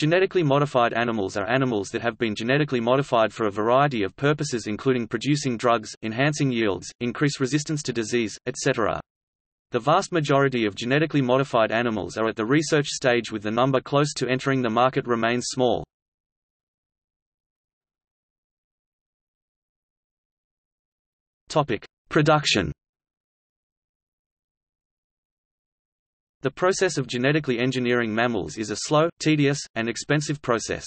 Genetically modified animals are animals that have been genetically modified for a variety of purposes including producing drugs, enhancing yields, increase resistance to disease, etc. The vast majority of genetically modified animals are at the research stage with the number close to entering the market remains small. Production The process of genetically engineering mammals is a slow, tedious, and expensive process.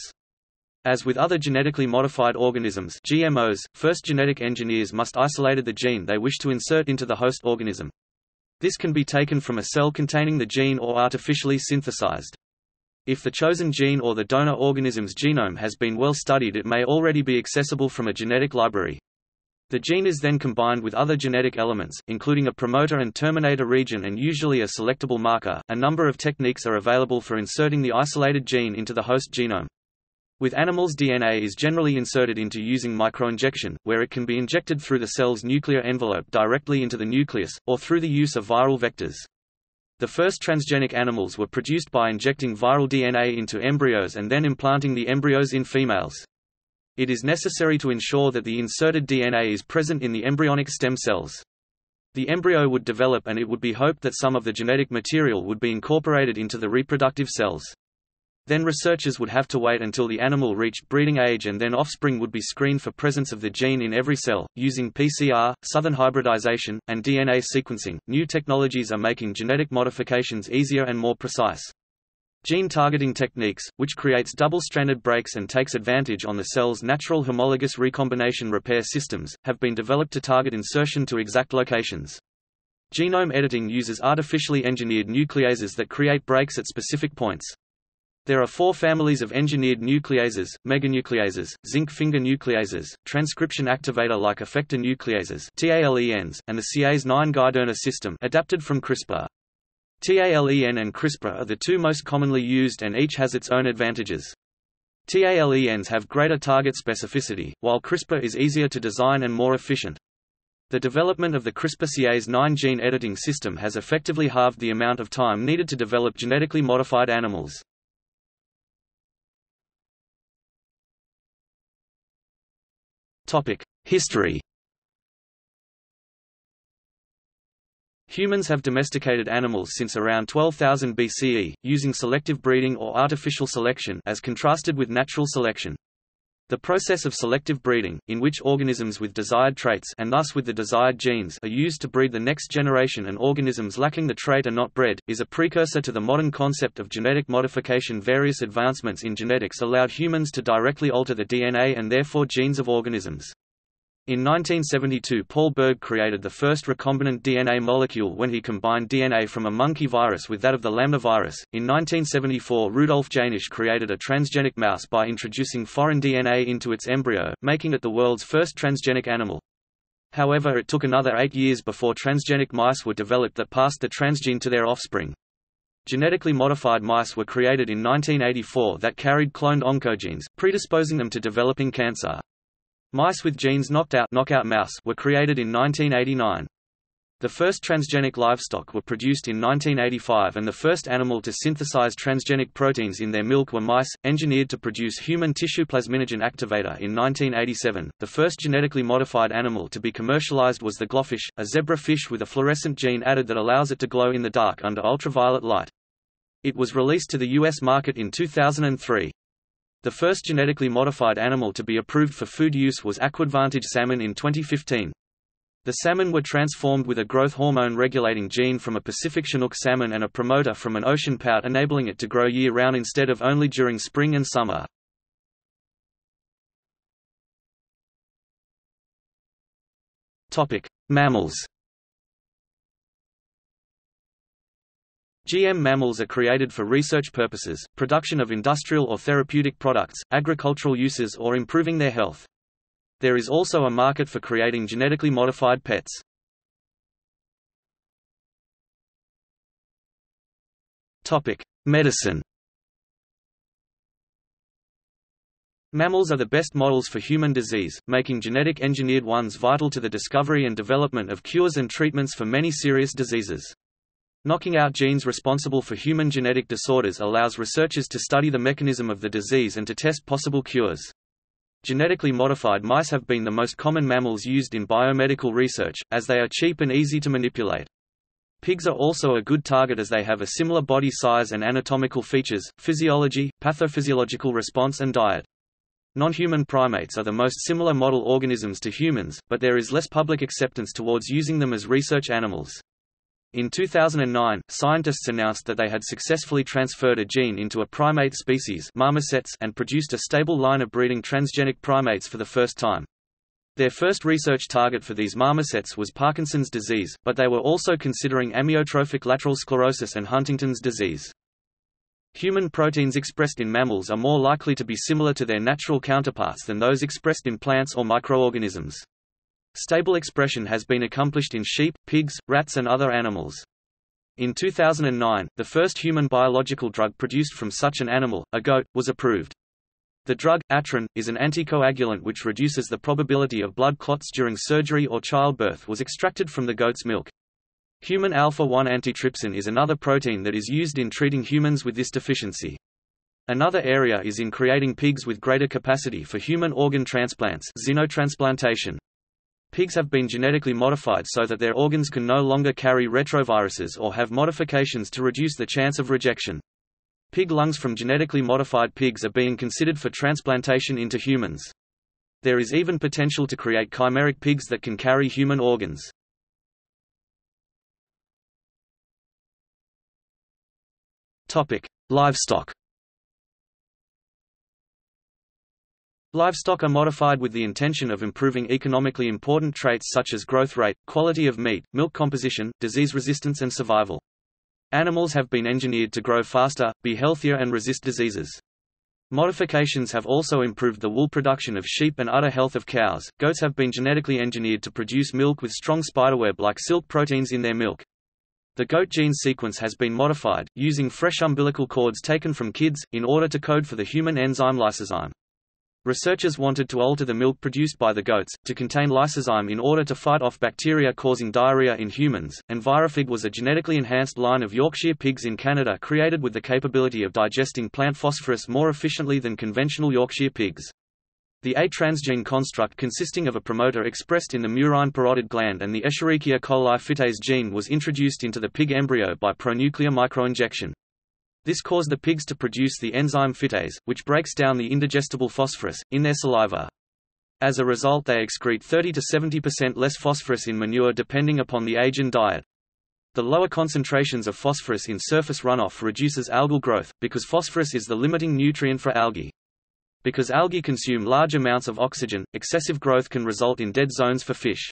As with other genetically modified organisms GMOs, first genetic engineers must isolate the gene they wish to insert into the host organism. This can be taken from a cell containing the gene or artificially synthesized. If the chosen gene or the donor organism's genome has been well studied it may already be accessible from a genetic library. The gene is then combined with other genetic elements, including a promoter and terminator region and usually a selectable marker. A number of techniques are available for inserting the isolated gene into the host genome. With animals DNA is generally inserted into using microinjection, where it can be injected through the cell's nuclear envelope directly into the nucleus, or through the use of viral vectors. The first transgenic animals were produced by injecting viral DNA into embryos and then implanting the embryos in females. It is necessary to ensure that the inserted DNA is present in the embryonic stem cells. The embryo would develop and it would be hoped that some of the genetic material would be incorporated into the reproductive cells. Then researchers would have to wait until the animal reached breeding age and then offspring would be screened for presence of the gene in every cell, using PCR, southern hybridization, and DNA sequencing. New technologies are making genetic modifications easier and more precise. Gene targeting techniques, which creates double-stranded breaks and takes advantage on the cell's natural homologous recombination repair systems, have been developed to target insertion to exact locations. Genome editing uses artificially engineered nucleases that create breaks at specific points. There are four families of engineered nucleases, meganucleases, zinc finger nucleases, transcription activator-like effector nucleases and the Cas9 Guiderna system adapted from CRISPR. TALEN and CRISPR are the two most commonly used and each has its own advantages. TALENs have greater target specificity, while CRISPR is easier to design and more efficient. The development of the CRISPR-Cas9 gene editing system has effectively halved the amount of time needed to develop genetically modified animals. History Humans have domesticated animals since around 12,000 BCE, using selective breeding or artificial selection as contrasted with natural selection. The process of selective breeding, in which organisms with desired traits and thus with the desired genes are used to breed the next generation and organisms lacking the trait are not bred, is a precursor to the modern concept of genetic modification. Various advancements in genetics allowed humans to directly alter the DNA and therefore genes of organisms. In 1972 Paul Berg created the first recombinant DNA molecule when he combined DNA from a monkey virus with that of the lambda virus. In 1974 Rudolf Jaenisch created a transgenic mouse by introducing foreign DNA into its embryo, making it the world's first transgenic animal. However it took another eight years before transgenic mice were developed that passed the transgene to their offspring. Genetically modified mice were created in 1984 that carried cloned oncogenes, predisposing them to developing cancer. Mice with genes knocked out knockout mouse were created in 1989. The first transgenic livestock were produced in 1985 and the first animal to synthesize transgenic proteins in their milk were mice, engineered to produce human tissue plasminogen activator in 1987. The first genetically modified animal to be commercialized was the glowfish, a zebra fish with a fluorescent gene added that allows it to glow in the dark under ultraviolet light. It was released to the U.S. market in 2003. The first genetically modified animal to be approved for food use was Aquadvantage salmon in 2015. The salmon were transformed with a growth hormone regulating gene from a Pacific Chinook salmon and a promoter from an ocean pout enabling it to grow year-round instead of only during spring and summer. Mammals GM mammals are created for research purposes, production of industrial or therapeutic products, agricultural uses or improving their health. There is also a market for creating genetically modified pets. Medicine Mammals are the best models for human disease, making genetic engineered ones vital to the discovery and development of cures and treatments for many serious diseases. Knocking out genes responsible for human genetic disorders allows researchers to study the mechanism of the disease and to test possible cures. Genetically modified mice have been the most common mammals used in biomedical research, as they are cheap and easy to manipulate. Pigs are also a good target as they have a similar body size and anatomical features, physiology, pathophysiological response and diet. Non-human primates are the most similar model organisms to humans, but there is less public acceptance towards using them as research animals. In 2009, scientists announced that they had successfully transferred a gene into a primate species marmosets and produced a stable line of breeding transgenic primates for the first time. Their first research target for these marmosets was Parkinson's disease, but they were also considering amyotrophic lateral sclerosis and Huntington's disease. Human proteins expressed in mammals are more likely to be similar to their natural counterparts than those expressed in plants or microorganisms. Stable expression has been accomplished in sheep, pigs, rats and other animals. In 2009, the first human biological drug produced from such an animal, a goat, was approved. The drug, ATryn, is an anticoagulant which reduces the probability of blood clots during surgery or childbirth was extracted from the goat's milk. Human alpha-1 antitrypsin is another protein that is used in treating humans with this deficiency. Another area is in creating pigs with greater capacity for human organ transplants xenotransplantation. Pigs have been genetically modified so that their organs can no longer carry retroviruses or have modifications to reduce the chance of rejection. Pig lungs from genetically modified pigs are being considered for transplantation into humans. There is even potential to create chimeric pigs that can carry human organs. Topic: Livestock Livestock are modified with the intention of improving economically important traits such as growth rate, quality of meat, milk composition, disease resistance and survival. Animals have been engineered to grow faster, be healthier and resist diseases. Modifications have also improved the wool production of sheep and udder health of cows. Goats have been genetically engineered to produce milk with strong spiderweb-like silk proteins in their milk. The goat gene sequence has been modified, using fresh umbilical cords taken from kids, in order to code for the human enzyme lysozyme. Researchers wanted to alter the milk produced by the goats, to contain lysozyme in order to fight off bacteria causing diarrhea in humans. Enviropig was a genetically enhanced line of Yorkshire pigs in Canada created with the capability of digesting plant phosphorus more efficiently than conventional Yorkshire pigs. The A transgene construct consisting of a promoter expressed in the murine parotid gland and the Escherichia coli phytase gene was introduced into the pig embryo by pronuclear microinjection. This caused the pigs to produce the enzyme phytase, which breaks down the indigestible phosphorus, in their saliva. As a result they excrete 30 to 70% less phosphorus in manure depending upon the age and diet. The lower concentrations of phosphorus in surface runoff reduces algal growth, because phosphorus is the limiting nutrient for algae. Because algae consume large amounts of oxygen, excessive growth can result in dead zones for fish.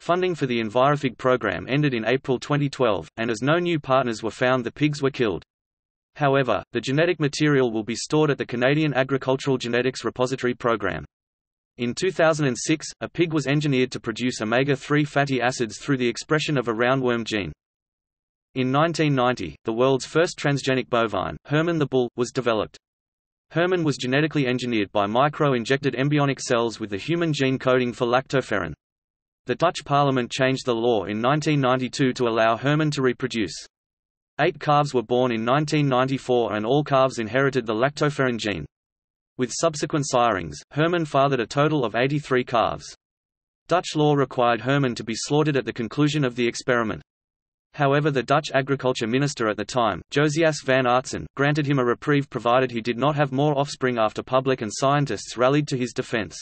Funding for the Enviropig program ended in April 2012, and as no new partners were found the pigs were killed. However, the genetic material will be stored at the Canadian Agricultural Genetics Repository Program. In 2006, a pig was engineered to produce omega-3 fatty acids through the expression of a roundworm gene. In 1990, the world's first transgenic bovine, Herman the bull, was developed. Herman was genetically engineered by micro-injected embryonic cells with the human gene coding for lactoferrin. The Dutch parliament changed the law in 1992 to allow Herman to reproduce. Eight calves were born in 1994 and all calves inherited the lactoferrin gene. With subsequent sirings, Herman fathered a total of 83 calves. Dutch law required Herman to be slaughtered at the conclusion of the experiment. However the Dutch agriculture minister at the time, Josias van Aartsen, granted him a reprieve provided he did not have more offspring after public and scientists rallied to his defense.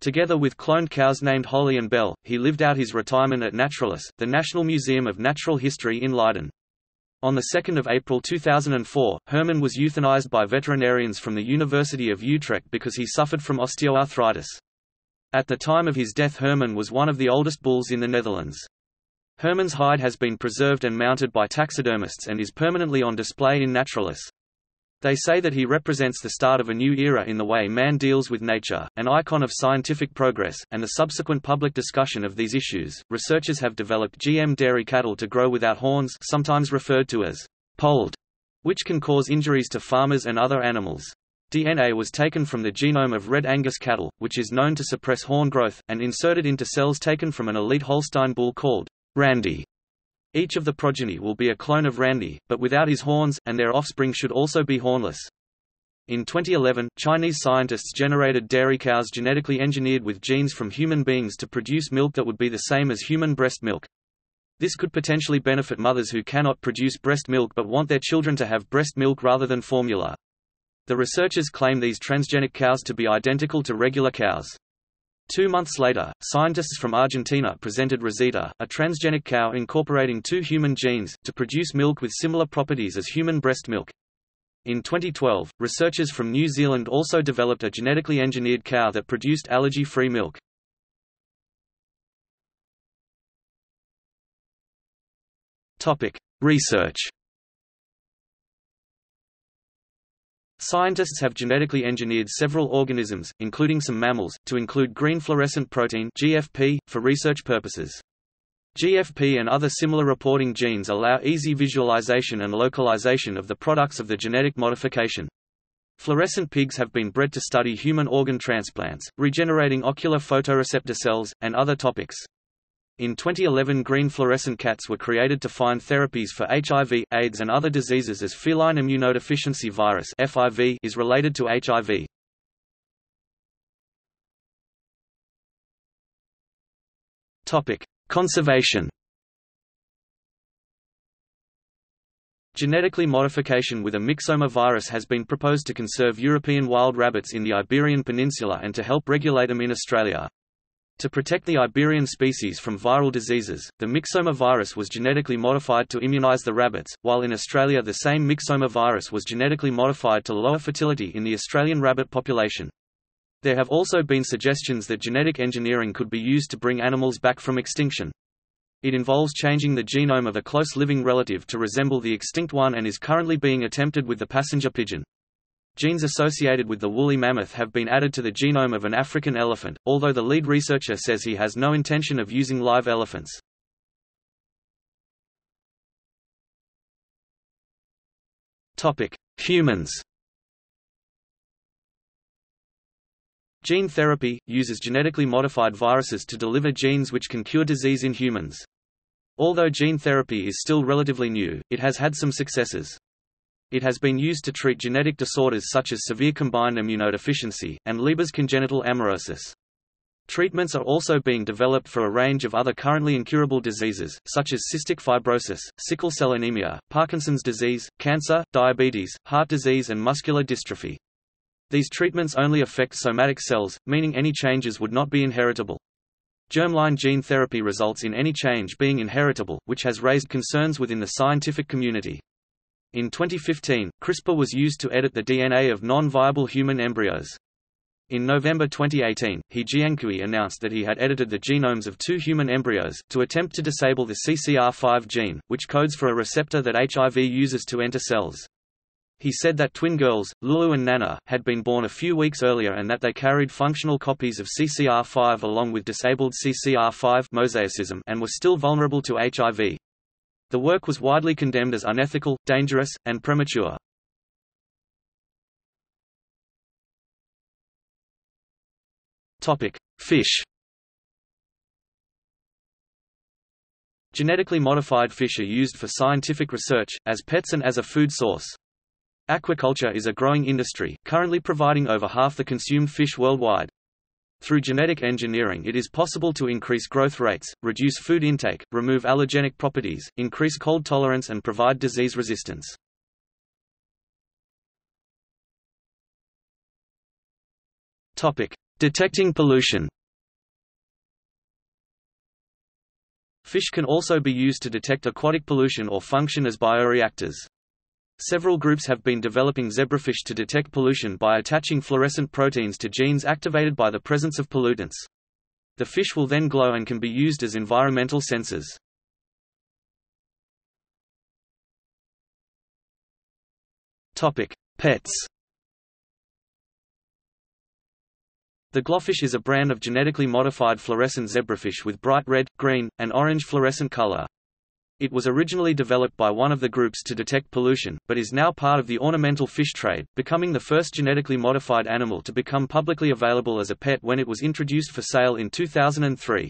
Together with cloned cows named Holly and Belle, he lived out his retirement at Naturalis, the National Museum of Natural History in Leiden. On 2 April 2004, Herman was euthanized by veterinarians from the University of Utrecht because he suffered from osteoarthritis. At the time of his death Herman was one of the oldest bulls in the Netherlands. Herman's hide has been preserved and mounted by taxidermists and is permanently on display in Naturalis. They say that he represents the start of a new era in the way man deals with nature, an icon of scientific progress, and the subsequent public discussion of these issues. Researchers have developed GM dairy cattle to grow without horns, sometimes referred to as polled, which can cause injuries to farmers and other animals. DNA was taken from the genome of Red Angus cattle, which is known to suppress horn growth, and inserted into cells taken from an elite Holstein bull called Randy. Each of the progeny will be a clone of Randy, but without his horns, and their offspring should also be hornless. In 2011, Chinese scientists generated dairy cows genetically engineered with genes from human beings to produce milk that would be the same as human breast milk. This could potentially benefit mothers who cannot produce breast milk but want their children to have breast milk rather than formula. The researchers claim these transgenic cows to be identical to regular cows. Two months later, scientists from Argentina presented Rosita, a transgenic cow incorporating two human genes, to produce milk with similar properties as human breast milk. In 2012, researchers from New Zealand also developed a genetically engineered cow that produced allergy-free milk. Topic: Research. Scientists have genetically engineered several organisms, including some mammals, to include green fluorescent protein (GFP) for research purposes. GFP and other similar reporting genes allow easy visualization and localization of the products of the genetic modification. Fluorescent pigs have been bred to study human organ transplants, regenerating ocular photoreceptor cells, and other topics. In 2011 green fluorescent cats were created to find therapies for HIV, AIDS and other diseases as feline immunodeficiency virus FIV is related to HIV. Topic: Conservation Genetically modification with a myxoma virus has been proposed to conserve European wild rabbits in the Iberian Peninsula and to help regulate them in Australia. To protect the Iberian species from viral diseases, the myxoma virus was genetically modified to immunize the rabbits, while in Australia the same myxoma virus was genetically modified to lower fertility in the Australian rabbit population. There have also been suggestions that genetic engineering could be used to bring animals back from extinction. It involves changing the genome of a close living relative to resemble the extinct one and is currently being attempted with the passenger pigeon. Genes associated with the woolly mammoth have been added to the genome of an African elephant, although the lead researcher says he has no intention of using live elephants. Humans Gene therapy, uses genetically modified viruses to deliver genes which can cure disease in humans. Although gene therapy is still relatively new, it has had some successes. It has been used to treat genetic disorders such as severe combined immunodeficiency, and Leber's congenital amaurosis. Treatments are also being developed for a range of other currently incurable diseases, such as cystic fibrosis, sickle cell anemia, Parkinson's disease, cancer, diabetes, heart disease and muscular dystrophy. These treatments only affect somatic cells, meaning any changes would not be inheritable. Germline gene therapy results in any change being inheritable, which has raised concerns within the scientific community. In 2015, CRISPR was used to edit the DNA of non-viable human embryos. In November 2018, He Jiankui announced that he had edited the genomes of two human embryos, to attempt to disable the CCR5 gene, which codes for a receptor that HIV uses to enter cells. He said that twin girls, Lulu and Nana, had been born a few weeks earlier and that they carried functional copies of CCR5 along with disabled CCR5 mosaicism and were still vulnerable to HIV. The work was widely condemned as unethical, dangerous, and premature. Fish Genetically modified fish are used for scientific research, as pets and as a food source. Aquaculture is a growing industry, currently providing over half the consumed fish worldwide. Through genetic engineering it is possible to increase growth rates, reduce food intake, remove allergenic properties, increase cold tolerance and provide disease resistance. Detecting pollution Fish can also be used to detect aquatic pollution or function as bioreactors. Several groups have been developing zebrafish to detect pollution by attaching fluorescent proteins to genes activated by the presence of pollutants. The fish will then glow and can be used as environmental sensors. Topic: Pets. The glowfish is a brand of genetically modified fluorescent zebrafish with bright red, green, and orange fluorescent color. It was originally developed by one of the groups to detect pollution, but is now part of the ornamental fish trade, becoming the first genetically modified animal to become publicly available as a pet when it was introduced for sale in 2003.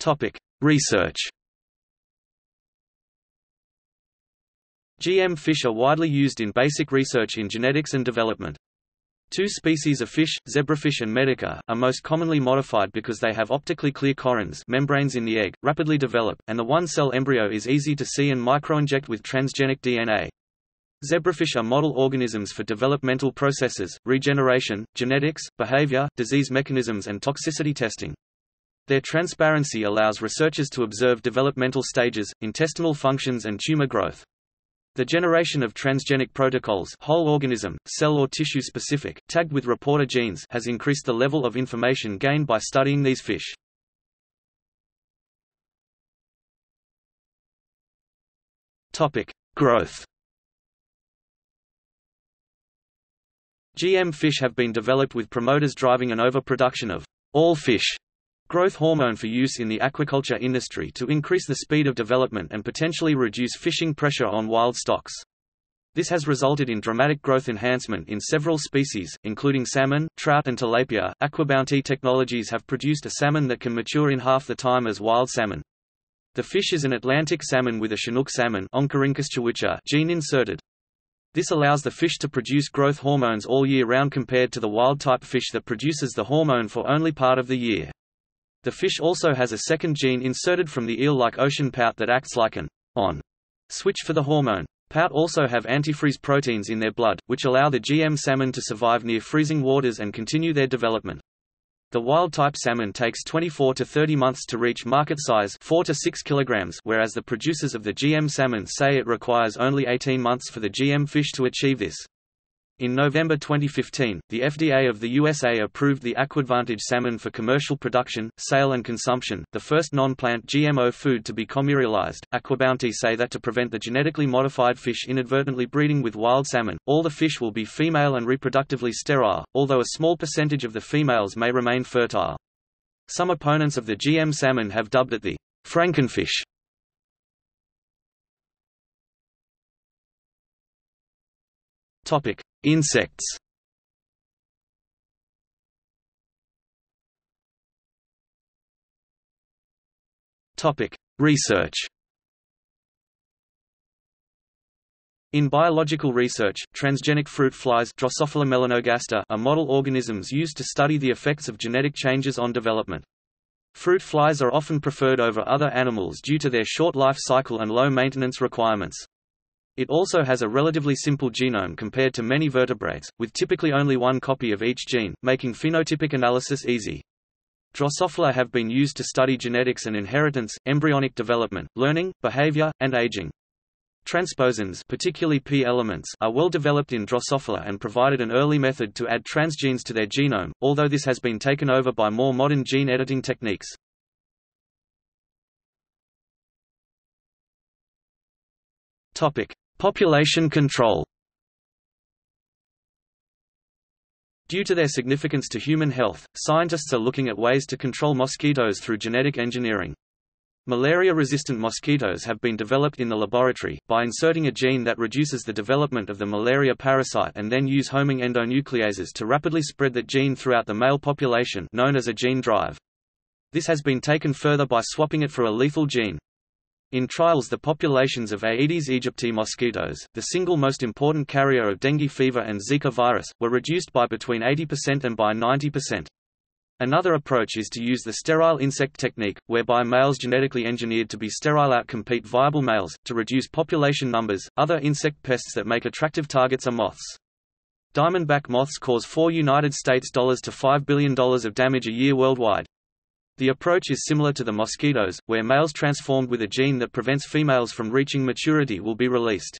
Topic: Research. GM fish are widely used in basic research in genetics and development. Two species of fish, zebrafish and medaka, are most commonly modified because they have optically clear chorions membranes in the egg, rapidly develop, and the one-cell embryo is easy to see and microinject with transgenic DNA. Zebrafish are model organisms for developmental processes, regeneration, genetics, behavior, disease mechanisms and toxicity testing. Their transparency allows researchers to observe developmental stages, intestinal functions and tumor growth. The generation of transgenic protocols whole organism, cell or tissue specific, tagged with reporter genes has increased the level of information gained by studying these fish. Growth GM fish have been developed with promoters driving an overproduction of all fish growth hormone for use in the aquaculture industry to increase the speed of development and potentially reduce fishing pressure on wild stocks. This has resulted in dramatic growth enhancement in several species, including salmon, trout and tilapia. Aquabounty technologies have produced a salmon that can mature in half the time as wild salmon. The fish is an Atlantic salmon with a Chinook salmon gene inserted. This allows the fish to produce growth hormones all year round compared to the wild-type fish that produces the hormone for only part of the year. The fish also has a second gene inserted from the eel-like ocean pout that acts like an on switch for the hormone. Pout also have antifreeze proteins in their blood, which allow the GM salmon to survive near freezing waters and continue their development. The wild-type salmon takes 24 to 30 months to reach market size 4 to 6 kilograms whereas the producers of the GM salmon say it requires only 18 months for the GM fish to achieve this. In November 2015, the FDA of the USA approved the Aquadvantage salmon for commercial production, sale and consumption, the first non-plant GMO food to be commercialized. Aquabounty say that to prevent the genetically modified fish inadvertently breeding with wild salmon, all the fish will be female and reproductively sterile, although a small percentage of the females may remain fertile. Some opponents of the GM salmon have dubbed it the Frankenfish Topic: Insects. Research. In biological research, transgenic fruit flies Drosophila melanogaster are model organisms used to study the effects of genetic changes on development. Fruit flies are often preferred over other animals due to their short life cycle and low maintenance requirements. It also has a relatively simple genome compared to many vertebrates, with typically only one copy of each gene, making phenotypic analysis easy. Drosophila have been used to study genetics and inheritance, embryonic development, learning, behavior, and aging. Transposons particularly P elements are well developed in Drosophila and provided an early method to add transgenes to their genome, although this has been taken over by more modern gene editing techniques. Topic: Population control Due to their significance to human health, scientists are looking at ways to control mosquitoes through genetic engineering. Malaria-resistant mosquitoes have been developed in the laboratory, by inserting a gene that reduces the development of the malaria parasite and then use homing endonucleases to rapidly spread that gene throughout the male population known as a gene drive. This has been taken further by swapping it for a lethal gene. In trials the populations of Aedes aegypti mosquitoes, the single most important carrier of dengue fever and Zika virus, were reduced by between 80% and by 90%. Another approach is to use the sterile insect technique, whereby males genetically engineered to be sterile outcompete viable males, to reduce population numbers. Other insect pests that make attractive targets are moths. Diamondback moths cause 4 United States dollars to $5 billion of damage a year worldwide. The approach is similar to the mosquitoes, where males transformed with a gene that prevents females from reaching maturity will be released.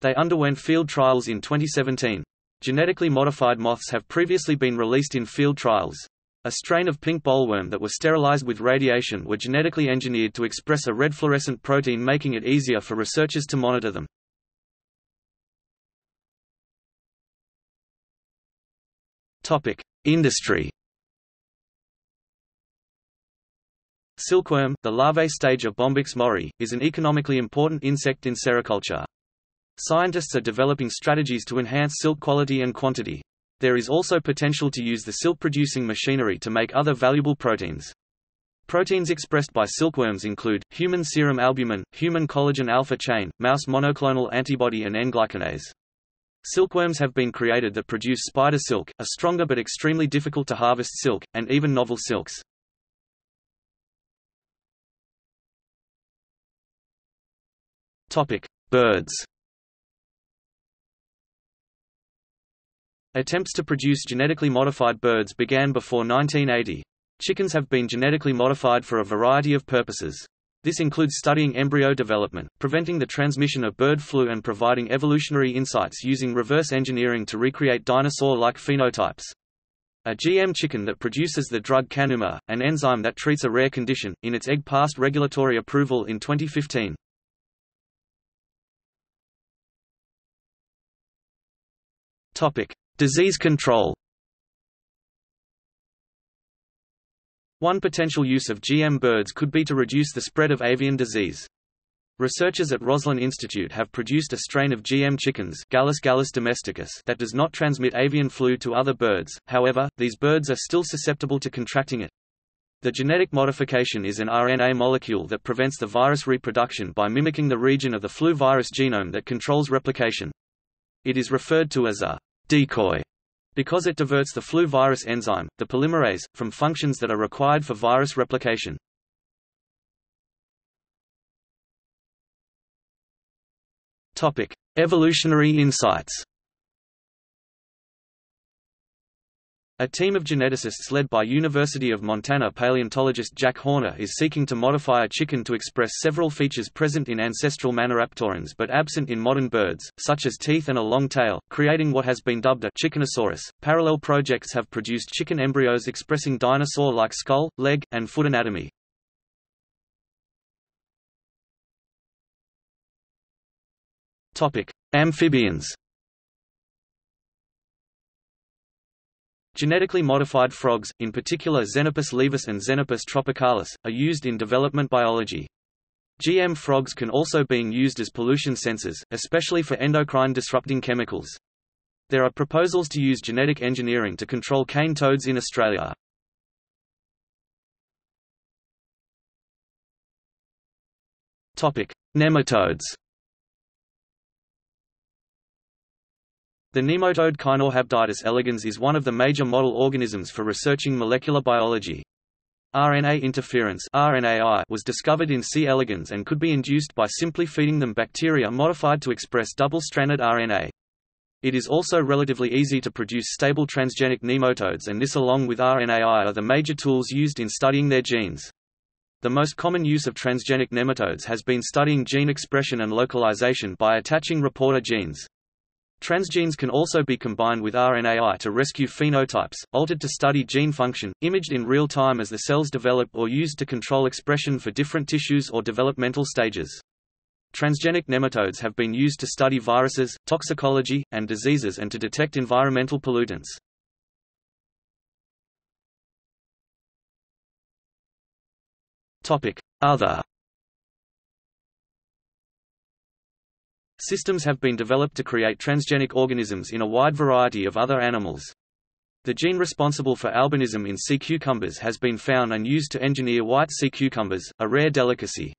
They underwent field trials in 2017. Genetically modified moths have previously been released in field trials. A strain of pink bollworm that were sterilized with radiation were genetically engineered to express a red fluorescent protein making it easier for researchers to monitor them. Industry Silkworm, the larvae stage of Bombyx mori, is an economically important insect in sericulture. Scientists are developing strategies to enhance silk quality and quantity. There is also potential to use the silk-producing machinery to make other valuable proteins. Proteins expressed by silkworms include, human serum albumin, human collagen alpha chain, mouse monoclonal antibody and N-glycanase. Silkworms have been created that produce spider silk, a stronger but extremely difficult to harvest silk, and even novel silks. Birds Attempts to produce genetically modified birds began before 1980. Chickens have been genetically modified for a variety of purposes. This includes studying embryo development, preventing the transmission of bird flu and providing evolutionary insights using reverse engineering to recreate dinosaur-like phenotypes. A GM chicken that produces the drug Kanuma, an enzyme that treats a rare condition, in its egg passed regulatory approval in 2015. Topic: Disease control. One potential use of GM birds could be to reduce the spread of avian disease. Researchers at Roslin Institute have produced a strain of GM chickens Gallus gallus domesticus that does not transmit avian flu to other birds, however, these birds are still susceptible to contracting it. The genetic modification is an RNA molecule that prevents the virus reproduction by mimicking the region of the flu virus genome that controls replication. It is referred to as a decoy because it diverts the flu virus enzyme, the polymerase, from functions that are required for virus replication. Topic: Evolutionary insights. A team of geneticists led by University of Montana paleontologist Jack Horner is seeking to modify a chicken to express several features present in ancestral Maniraptorans but absent in modern birds, such as teeth and a long tail, creating what has been dubbed a chickenosaurus. Parallel projects have produced chicken embryos expressing dinosaur-like skull, leg, and foot anatomy. Topic: Amphibians. Genetically modified frogs, in particular Xenopus laevis and Xenopus tropicalis, are used in development biology. GM frogs can also be used as pollution sensors, especially for endocrine disrupting chemicals. There are proposals to use genetic engineering to control cane toads in Australia. Nematodes. The nematode Caenorhabditis elegans is one of the major model organisms for researching molecular biology. RNA interference RNAi was discovered in C. elegans and could be induced by simply feeding them bacteria modified to express double-stranded RNA. It is also relatively easy to produce stable transgenic nematodes and this along with RNAi are the major tools used in studying their genes. The most common use of transgenic nematodes has been studying gene expression and localization by attaching reporter genes. Transgenes can also be combined with RNAi to rescue phenotypes, altered to study gene function, imaged in real time as the cells develop or used to control expression for different tissues or developmental stages. Transgenic nematodes have been used to study viruses, toxicology, and diseases and to detect environmental pollutants. Other Systems have been developed to create transgenic organisms in a wide variety of other animals. The gene responsible for albinism in sea cucumbers has been found and used to engineer white sea cucumbers, a rare delicacy.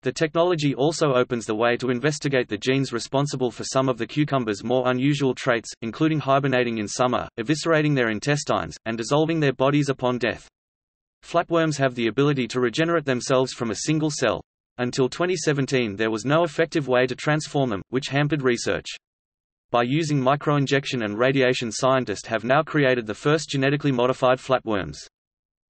The technology also opens the way to investigate the genes responsible for some of the cucumber's more unusual traits, including hibernating in summer, eviscerating their intestines, and dissolving their bodies upon death. Flatworms have the ability to regenerate themselves from a single cell. Until 2017 there was no effective way to transform them, which hampered research. By using microinjection and radiation scientists have now created the first genetically modified flatworms.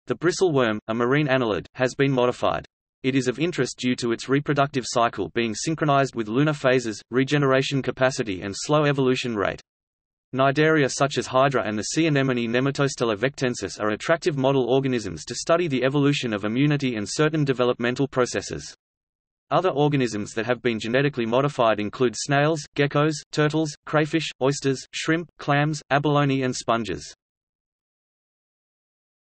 The bristle worm, a marine annelid, has been modified. It is of interest due to its reproductive cycle being synchronized with lunar phases, regeneration capacity and slow evolution rate. Cnidaria such as Hydra and the sea anemone Nematostella vectensis are attractive model organisms to study the evolution of immunity and certain developmental processes. Other organisms that have been genetically modified include snails, geckos, turtles, crayfish, oysters, shrimp, clams, abalone and sponges.